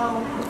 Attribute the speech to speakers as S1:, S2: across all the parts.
S1: 啊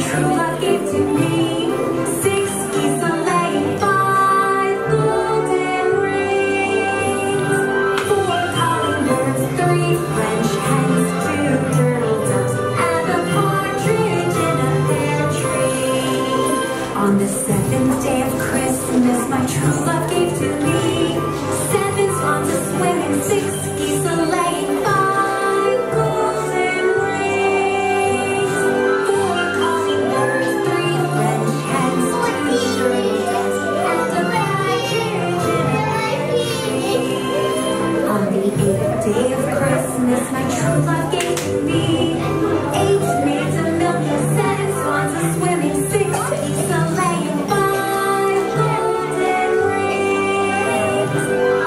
S1: true. day of Christmas, my true love gave me eight maids of milk, seven swans of swimming, six to each a laying, five golden rings,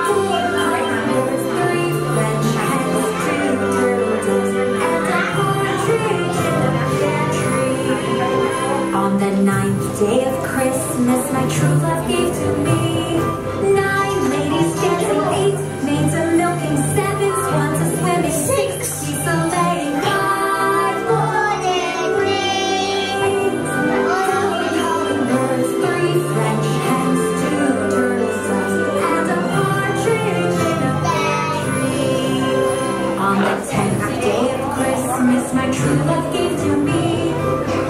S1: four blackbirds, three French hens, two turtles, and a partridge in a pear tree. On the ninth day of Christmas, my true love gave to me nine. My true love gave to me.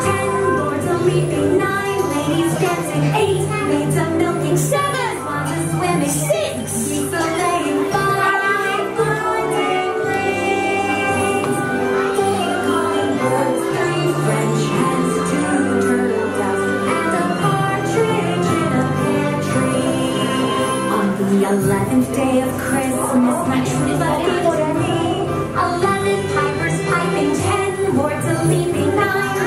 S1: Ten lords a leaping, nine ladies dancing, eight maids a milking, seven swans swimming, six geese a laying, five golden rings, calling birds, three French hens, two turtle doves, and a partridge in a pear tree. On the eleventh day of Christmas, my true love gave to me. Piping, ten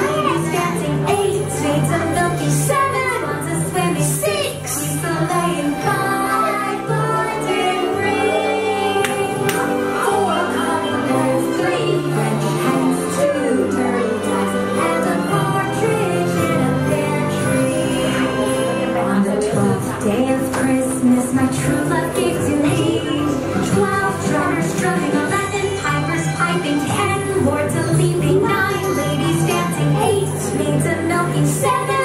S1: Seven.